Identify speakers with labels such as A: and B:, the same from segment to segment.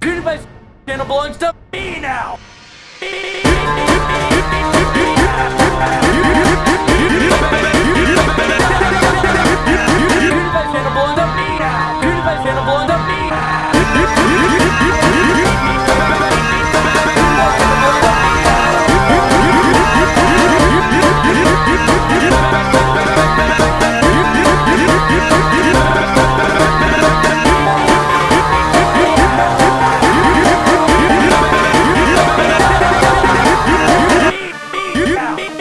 A: PewDiePie's channel belongs to me now!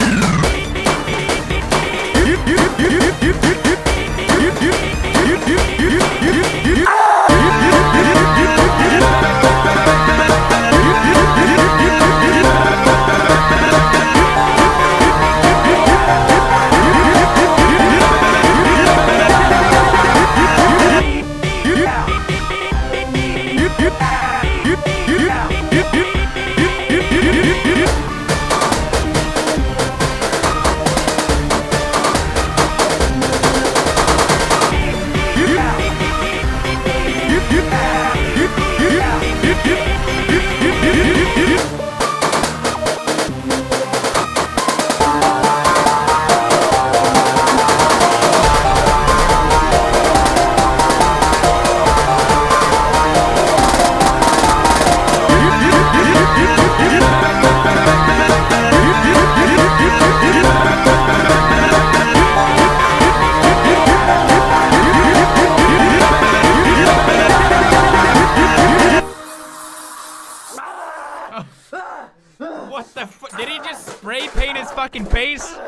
B: Yeah. И... Did he just spray paint his fucking face?